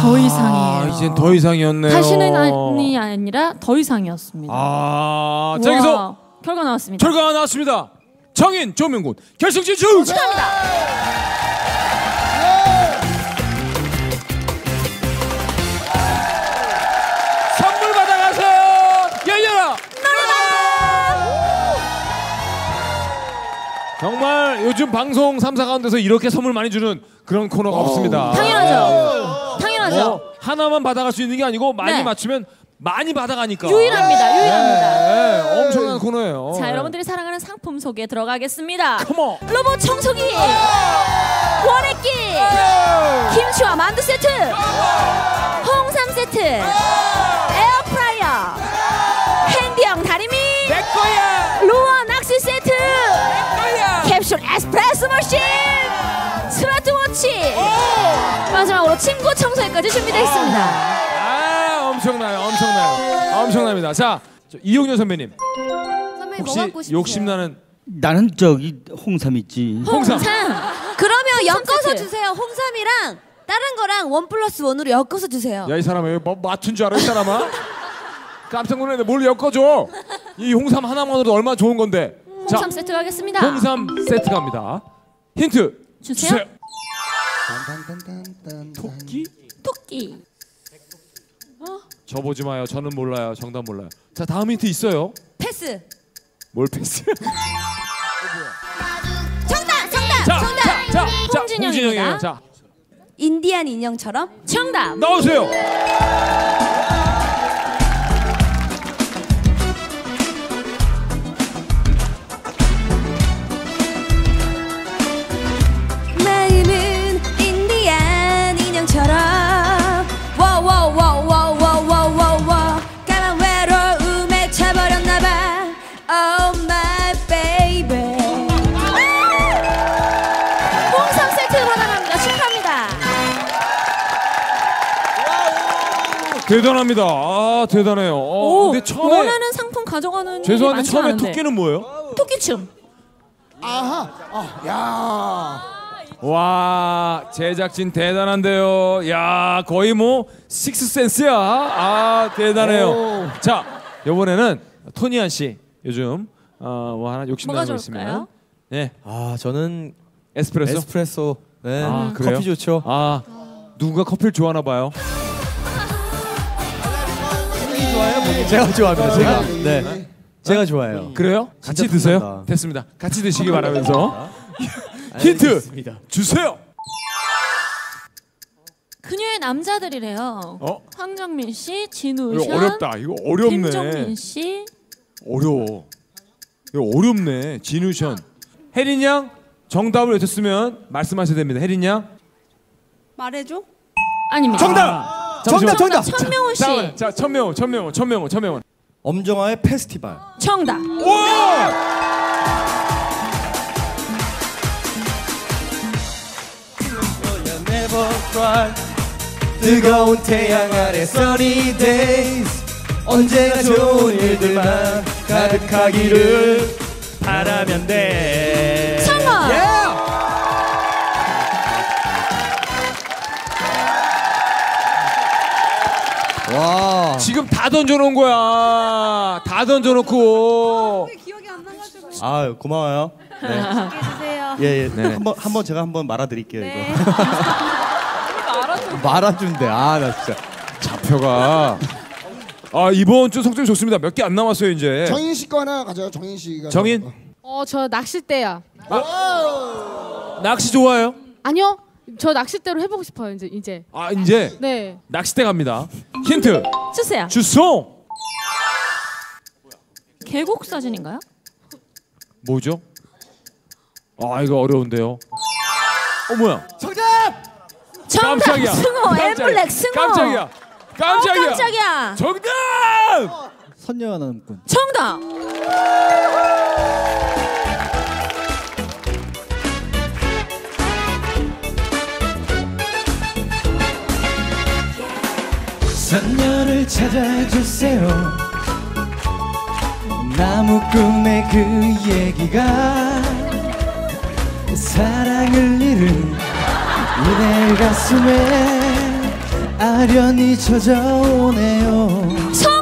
더 이상이에요. 아, 이젠 더 이상이었네요. 다시는 아니 아니라 더 이상이었습니다. 아, 자 여기서 결과 나왔습니다. 결과가 나왔습니다. 정인 조명군 결승 진출. 선물 정말 요즘 방송 3사 가운데서 이렇게 선물 많이 주는 그런 코너가 없습니다. 당연하죠. 당연하죠. 어, 하나만 받아갈 수 있는 게 아니고 많이 네. 맞추면 많이 받아가니까. 유일합니다. 유일합니다. 네, 네, 엄청난 코너예요. 자, 여러분들이 사랑하는 상품 소개 들어가겠습니다. 컴온. 로봇 청소기, 원액기, 김치와 만두 세트, 홍삼 세트, 청소기까지 준비되어 있습니다. 아, 엄청나요. 엄청나요. 엄청납니다. 자, 저 이용렬 선배님. 선배님 혹시 뭐 갖고 싶으세요? 욕심나는 나는 저기 홍삼 있지. 홍삼. 그러면 엮어서. 주세요. 홍삼이랑 다른 거랑 원 플러스 원으로 엮어서 주세요. 야, 이 사람아, 왜 뭐, 맞춘 줄 알아, 이 사람아? 깜짝 놀랐네. 뭘 엮어줘? 이 홍삼 하나만으로도 얼마나 좋은 건데. 홍삼 세트 가겠습니다. 홍삼 세트 갑니다. 힌트 주세요. 토끼? 토끼. 저 보지 마요. 저는 몰라요. 정답 몰라요. 자, 다음 힌트 있어요. 패스. 뭘 패스? 정답, 정답, 자, 정답. 자, 자, 자. 홍진영이에요. 자, 인디안 인형처럼 정답. 나오세요. 대단합니다. 아, 대단해요. 어, 오, 근데 처음에 원하는 상품 가져가는 죄송한데 처음에 않은데. 토끼는 뭐예요? 토끼춤. 와 제작진 대단한데요. 야 거의 뭐 식스센스야. 아 대단해요. 자 이번에는 토니안 씨 요즘 어 뭐 하나 욕심나는 뭐가 거 좋을까요? 있으면 네 아 저는 에스프레소. 에스프레소. 네. 아, 그래요? 커피 좋죠. 아 누군가 커피를 좋아하나 봐요. 제가 좋아합니다. 제가. 네. 제가 좋아해요. 그래요? 같이 진짜 드세요. 됐습니다. 같이 드시기 바라면서 힌트 알겠습니다. 주세요. 그녀의 남자들이래요. 어? 황정민 씨, 이거 진우션, 어렵다. 이거 어렵네. 김종민 씨, 어려워. 이거 어렵네. 진우션. 혜린 양 정답을 외쳤으면 말씀하셔야 됩니다. 혜린 양. 말해줘 아닙니다. 정답. 정답 정답. 천명호 씨, 잠깐만. 자, 천명호, 천명호, 천명호, 천명호. 엄정화의 페스티벌. 정답. 와! 뜨거운 태양 아래 sunny days 언제나 좋은 일들만 가득하기를 바라면 와 지금 다 던져놓은 거야. 다 던져놓고. 기억이 안 나가지고 아 고마워요 네. 해주세요 예 예 네. 한번 한번 제가 한번 말아드릴게요 이거 말아준대 아 나 진짜 좌표가. 아 이번 주 성적이 좋습니다. 몇 개 안 남았어요 이제. 정인 씨 거 하나 가져요. 정인 씨가. 정인 어, 저 낚싯대야. 낚시 좋아해요? 아니요. 저 낚싯대로 해보고 싶어요, 이제. 이제. 아 이제 네. 낚싯대 갑니다. 힌트 주세요. 주소 계곡 사진인가요? 뭐죠? 아 이거 어려운데요. 어 뭐야? 정답. 깜짝이야. 승호. 엘블랙 승호. 깜짝이야. 깜짝이야. 어, 깜짝이야. 정답. 선녀와 나눔꾼 정답. 선녀를 찾아주세요. 나무꾼의 그 얘기가 사랑을 잃은 이내 가슴에 아련히 젖어오네요. 손